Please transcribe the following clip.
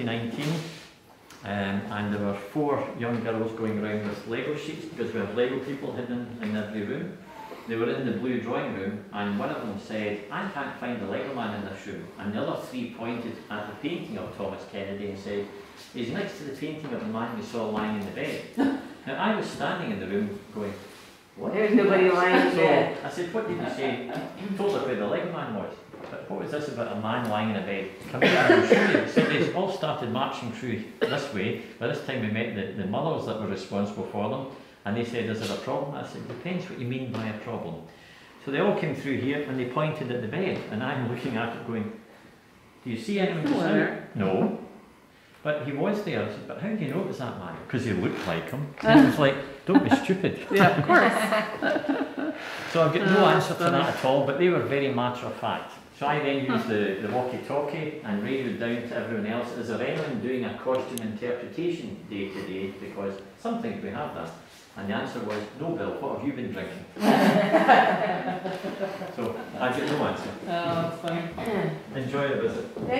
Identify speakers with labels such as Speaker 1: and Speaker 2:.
Speaker 1: 2019, um, and there were four young girls going around with Lego sheets because we have Lego people hidden in every room. They were in the blue drawing room, and one of them said, I can't find the Lego man in this room. And the other three pointed at the painting of Thomas Kennedy and said, He's next to the painting of the man we saw lying in the bed. now, I was standing in the room going, What?
Speaker 2: There's nobody lying
Speaker 1: So
Speaker 2: bed.
Speaker 1: I said, What did you say? You told her where the Lego man was. But what was this about a man lying in a bed? Come here, I'll show you. So they all started marching through this way. By this time, we met the, the mothers that were responsible for them, and they said, Is there a problem? I said, Depends what you mean by a problem. So they all came through here and they pointed at the bed, and I'm looking at it going, Do you see anyone just now?
Speaker 2: Where?
Speaker 1: No. But he was there. I said, But how do you know it was that man? Because he looked like him. And I was like, Don't be stupid.
Speaker 2: Yeah, of course.
Speaker 1: So I've got no
Speaker 2: Oh,
Speaker 1: answer to that at all, but they were very matter of fact. I then use the, the walkie-talkie and radioed down to everyone else, is there anyone doing a costume interpretation day to day? Because some things we have that. And the answer was, no Bill, what have you been drinking? so I get no answer.
Speaker 2: Oh.
Speaker 1: Enjoy the visit.